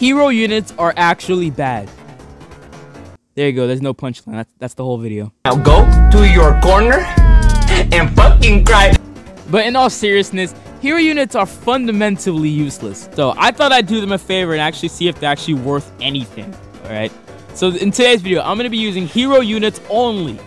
hero units are actually bad. There you go. There's no punchline. That's, that's the whole video. Now go to your corner and fucking cry. But in all seriousness, hero units are fundamentally useless. So I thought I'd do them a favor and actually see if they're actually worth anything. Alright? So in today's video, I'm going to be using hero units only.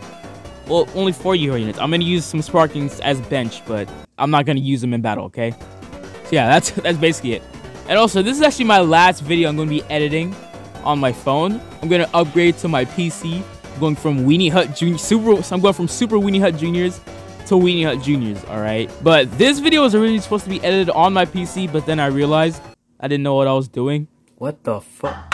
Well, only four hero units. I'm going to use some Sparkings as bench, but I'm not going to use them in battle, okay? So yeah, that's, that's basically it. And also, this is actually my last video I'm going to be editing on my phone. I'm going to upgrade to my PC. I'm going from Weenie Hut Junior Super. So I'm going from Super Weenie Hut Juniors to Weenie Hut Juniors. All right. But this video was originally supposed to be edited on my PC, but then I realized I didn't know what I was doing. What the fuck?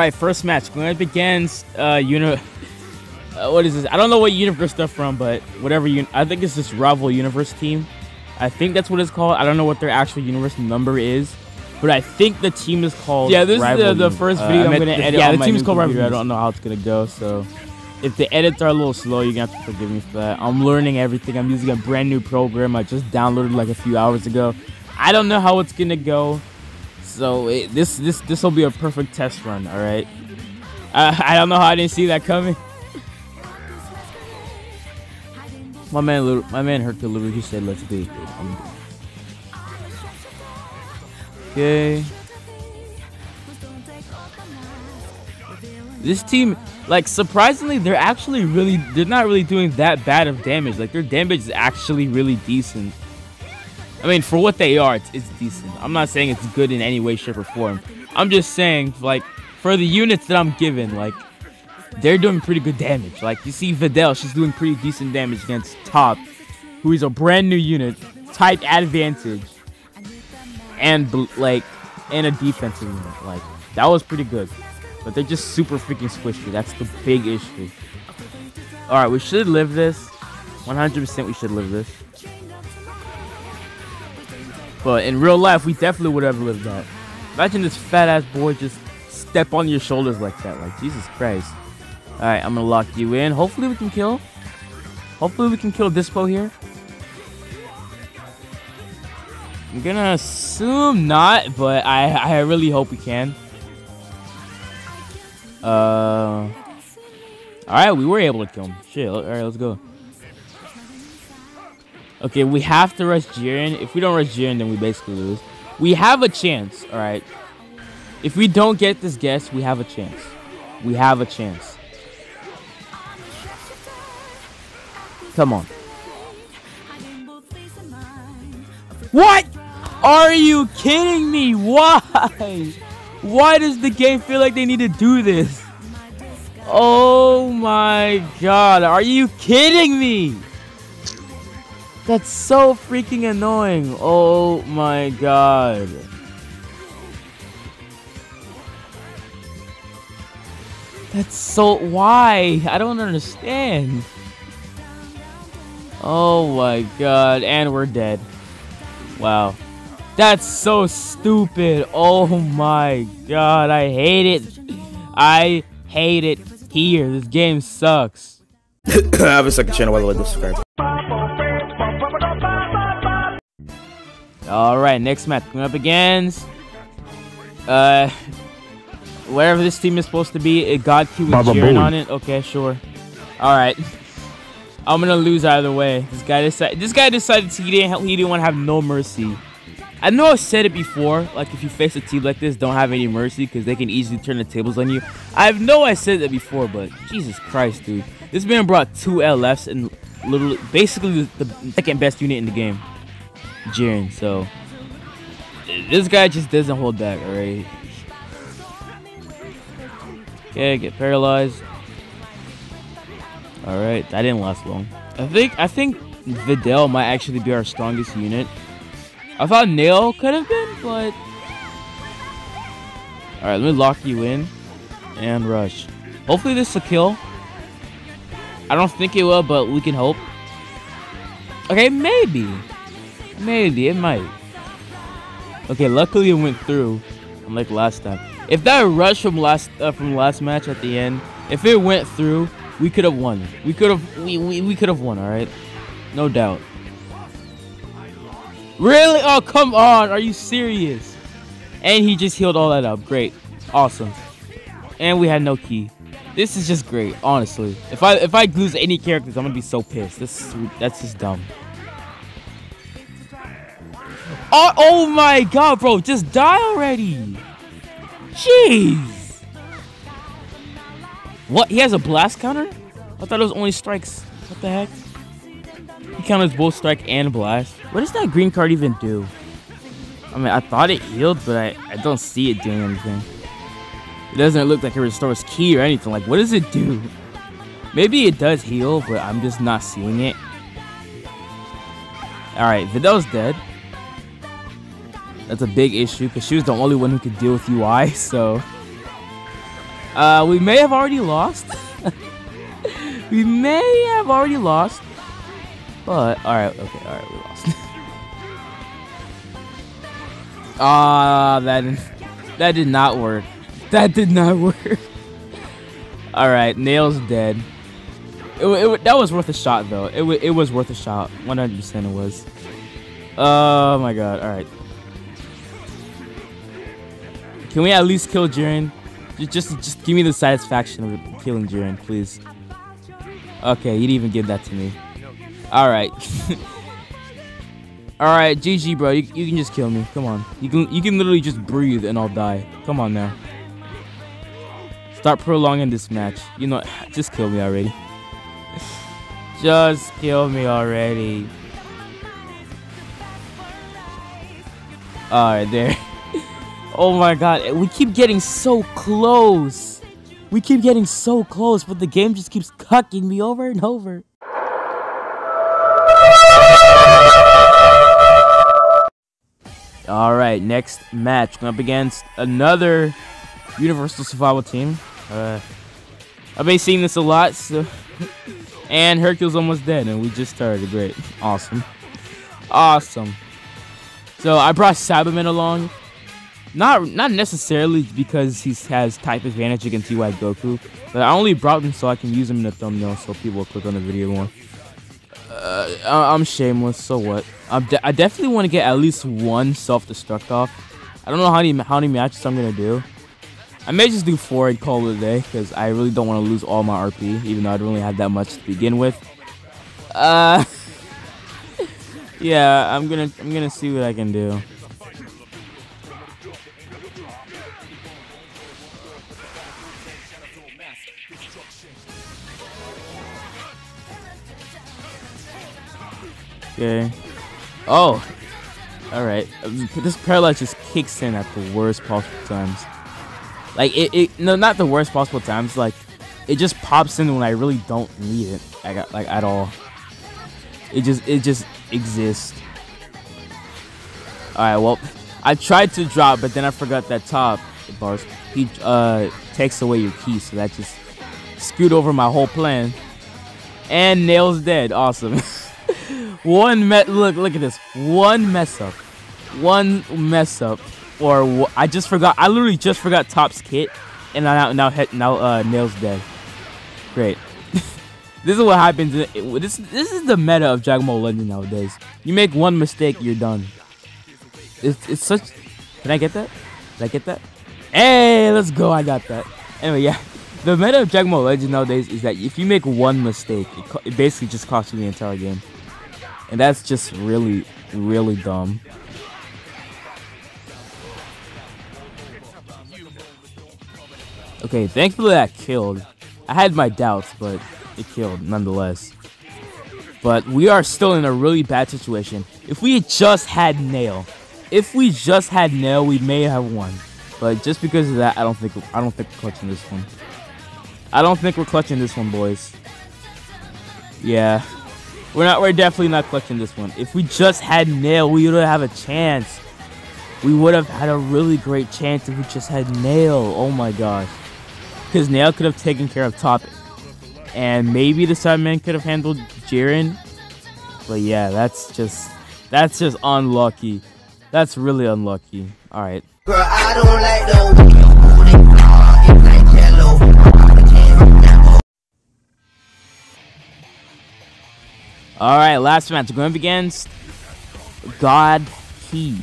Right, first match up against uh, uni. Uh, what is this? I don't know what universe they're from, but whatever. Un I think it's this rival universe team. I think that's what it's called. I don't know what their actual universe number is, but I think the team is called. Yeah, this Rival is the, the first uh, video I I'm gonna the- edit. Yeah, the team's new called Rival. I don't know how it's gonna go. So, if the edits are a little slow, you have to forgive me for that. I'm learning everything. I'm using a brand new program I just downloaded like a few hours ago. I don't know how it's gonna go. So it, this this this will be a perfect test run. All right. Uh, I don't know how I didn't see that coming. My man, Lil- my man Hercule literally he said, "Let's do it." Okay. This team, like, surprisingly, they're actually really, they're not really doing that bad of damage. Like, their damage is actually really decent. I mean, for what they are, it's, it's decent. I'm not saying it's good in any way, shape, or form. I'm just saying, like, for the units that I'm given, like, they're doing pretty good damage. Like, you see Videl, she's doing pretty decent damage against Top, who is a brand new unit, type advantage, and, like, and a defensive unit. Like, that was pretty good. But they're just super freaking squishy. That's the big issue. Alright, we should live this. 100% we should live this. But in real life, we definitely would have lived that. Imagine this fat ass boy just step on your shoulders like that. Like, Jesus Christ. Alright, I'm gonna lock you in. Hopefully we can kill. Hopefully we can kill Dyspo here. I'm gonna assume not, but I I really hope we can. Uh. Alright, we were able to kill him. Shit, alright, let's go. Okay, we have to rush Jiren. If we don't rush Jiren, then we basically lose. We have a chance, alright? If we don't get this guess, we have a chance. We have a chance. Come on. What? Are you kidding me? Why? Why does the game feel like they need to do this? Oh my god. Are you kidding me? That's so freaking annoying. Oh my god. That's so why? I don't understand. Oh my god, and we're dead. Wow. That's so stupid. Oh my god, I hate it. I hate it here. This game sucks. I have a second channel by the way, subscribe. Alright, next match. Going up against uh whatever this team is supposed to be, it got Q with Booey. on it. Okay, sure. Alright. I'm gonna lose either way. This guy decided this guy decided he didn't he didn't want to have no mercy. I know I've said it before, like if you face a team like this, don't have any mercy because they can easily turn the tables on you. I know I said that before, but Jesus Christ, dude. This man brought two LFs and literally basically the the second best unit in the game. Jiren, so this guy just doesn't hold back, alright? Okay, get paralyzed. Alright, that didn't last long. I think I think Videl might actually be our strongest unit. I thought Nail could have been, but Alright, let me lock you in and rush. Hopefully this will kill. I don't think it will, but we can hope. Okay, maybe. Maybe, it might. Okay, luckily it went through, unlike last time. If that rush from last uh, from last match at the end, if it went through, we could have won. We could have we, we, we could have won, alright? No doubt. Really? Oh, come on. Are you serious? And he just healed all that up. Great. Awesome. And we had no ki. This is just great, honestly. If I if I lose any characters, I'm gonna be so pissed. This that's just dumb. Oh, oh my god, bro, just die already. Jeez. What? He has a blast counter? I thought it was only strikes. What the heck? He counters both strike and blast. What does that green card even do? I mean, I thought it healed, but I, I don't see it doing anything. It doesn't look like it restores ki or anything. Like, what does it do? Maybe it does heal, but I'm just not seeing it. Alright, Videl's dead. That's a big issue, because she was the only one who could deal with UI, so... Uh, we may have already lost. we may have already lost. But, alright, okay, alright, we lost. Ah, uh, that, that did not work. That did not work. Alright, Nail's dead. It, it, that was worth a shot, though. It, it was worth a shot. 100% it was. Oh my god, alright. Can we at least kill Jiren? Just, just, give me the satisfaction of killing Jiren, please. Okay, you didn't even give that to me. Alright. Alright, GG, bro. You, you can just kill me. Come on. You can you can literally just breathe and I'll die. Come on now. Start prolonging this match. You know, just kill me already. just kill me already. Alright, there. oh my god. We keep getting so close. We keep getting so close, but the game just keeps cucking me over and over. All right, next match going up against another Universal Survival team. Uh, I've been seeing this a lot, so and Hercule's almost dead, and we just started. Great, awesome, awesome. So I brought Saibaman along, not not necessarily because he has type advantage against UI Goku, but I only brought him so I can use him in the thumbnail so people will click on the video more. Uh, I'm shameless, so what? De i definitely want to get at least one self-destruct off. I don't know how many how many matches I'm gonna do. I may just do four and call it a day because I really don't want to lose all my RP, even though I don't really have that much to begin with. Uh, yeah, I'm gonna I'm gonna see what I can do. Okay. Oh. Alright. This paralyze just kicks in at the worst possible times. Like, it, it, no, not the worst possible times. Like, it just pops in when I really don't need it. I got, like, at all. It just, it just exists. Alright, well, I tried to drop, but then I forgot that top bars. He, uh, takes away your ki, so that just screwed over my whole plan. And Nail's dead. Awesome. one met look look at this. One mess up. One mess up or I just forgot I literally just forgot Top's kit and now now now uh Nail's dead. Great. This is what happens this this is the meta of Dragon Ball Legend nowadays. You make one mistake you're done. It's, it's such can I get that? Did I get that? Hey let's go I got that. Anyway yeah. The meta of Dragon Ball Legend nowadays is that if you make one mistake it, it basically just costs you the entire game and that's just really, really dumb. Okay, thankfully that killed. I had my doubts, but it killed nonetheless. But we are still in a really bad situation. If we just had Nail, if we just had Nail, we may have won. But just because of that, I don't think I don't think we're clutching this one. I don't think we're clutching this one, boys. Yeah, we're not. We're definitely not clutching this one. If we just had Nail, we would have a chance. We would have had a really great chance if we just had Nail. Oh my gosh. Because Nail could have taken care of Top and maybe the Saibaman could have handled Jiren. But yeah, that's just that's just unlucky. That's really unlucky. All right. All right, last match. Going up against God Key.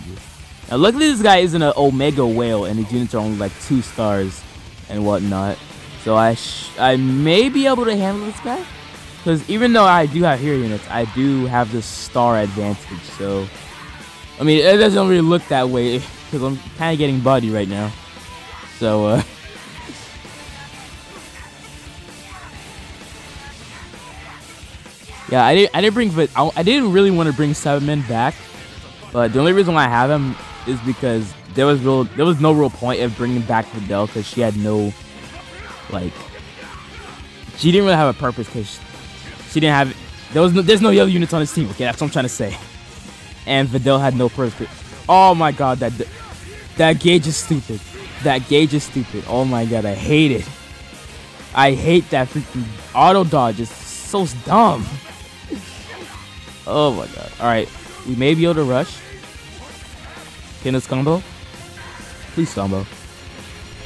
Now, luckily, this guy isn't an Omega Whale, and his units are only like two stars and whatnot. So I I may be able to handle this guy. Because even though I do have hero units, I do have the star advantage. So, I mean, it doesn't really look that way because I'm kind of getting body right now. So, uh, Yeah, I didn't. I didn't bring. I, I didn't really want to bring Saibaman back, but the only reason why I have him is because there was real. There was no real point of bringing back Videl because she had no, like, she didn't really have a purpose because she didn't have. There was no. There's no yellow units on his team. Okay, that's what I'm trying to say. And Videl had no purpose. Oh my god, that that gauge is stupid. That gauge is stupid. Oh my god, I hate it. I hate that freaking auto dodge. It's so dumb. Oh my god. Alright. We may be able to rush. Can this combo? Please combo.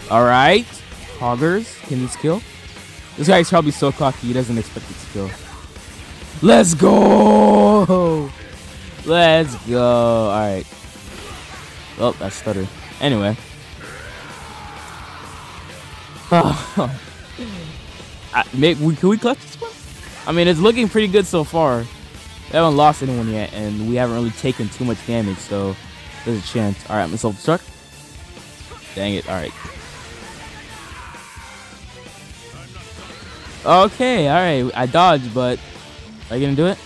Alright. Hoggers. Can this kill? This guy's probably so cocky he doesn't expect it to kill. Let's go! Let's go. Alright. Oh, that stutter. Anyway. I, maybe, can we clutch this one? I mean, it's looking pretty good so far. We haven't lost anyone yet, and we haven't really taken too much damage, so there's a chance. Alright, I'm self Dang it, alright. Okay, alright, I dodged, but are you gonna do it?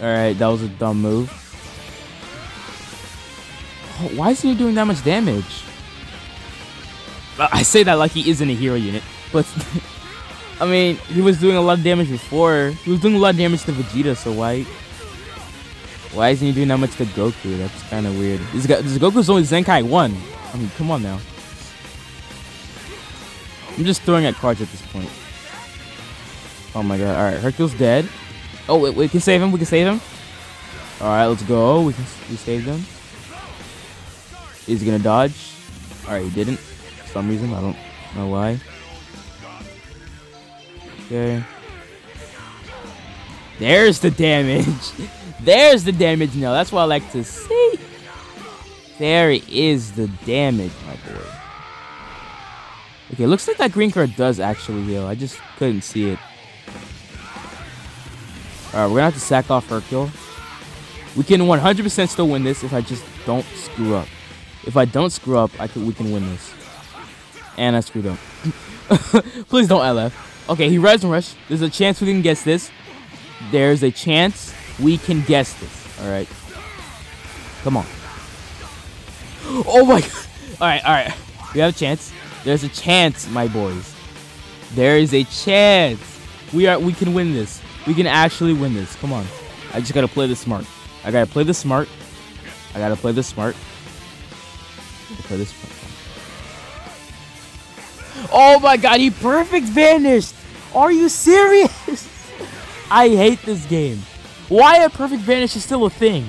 Alright, that was a dumb move. Oh, why isn't he doing that much damage? I say that like he isn't a hero unit, but I mean, he was doing a lot of damage before. He was doing a lot of damage to Vegeta, so why... Why isn't he doing that much to Goku? That's kind of weird. This, guy, this Goku's only Zenkai 1. I mean, come on now. I'm just throwing at cards at this point. Oh my god. Alright, Hercule's dead. Oh, wait, we can save him. We can save him. Alright, let's go. We can we saved him. Is he gonna dodge? Alright, he didn't. For some reason. I don't know why. Okay. There's the damage. There's the damage now. That's what I like to see. There is the damage, my boy. Okay, looks like that green card does actually heal. I just couldn't see it. Alright, we're gonna have to sack off Hercule. We can 100% still win this if I just don't screw up. If I don't screw up, I could we can win this. And I screwed up. Please don't LF. Okay, he and Rush. There's a chance we can guess this. There's a chance we can guess this. Alright. Come on. Oh my god. Alright, alright. We have a chance. There's a chance, my boys. There is a chance. We are we can win this. We can actually win this. Come on. I just gotta play this smart. I gotta play this smart. I gotta play this smart. Play this. Oh my god, he perfect vanished! Are you serious? I hate this game. Why a perfect vanish is still a thing?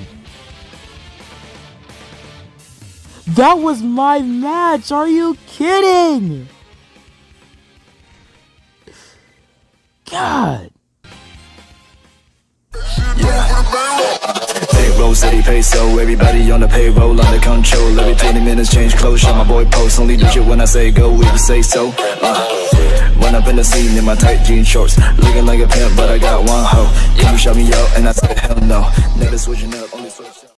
That was my match! Are you kidding? God! City everybody on the payroll, under control. Every 20 minutes change clothes, shot my boy post. Only do shit when I say go, say so. Uh, run up in the scene in my tight jean shorts, looking like a pimp, but I got one hoe. You shut me out? And I said hell no. Never switching up.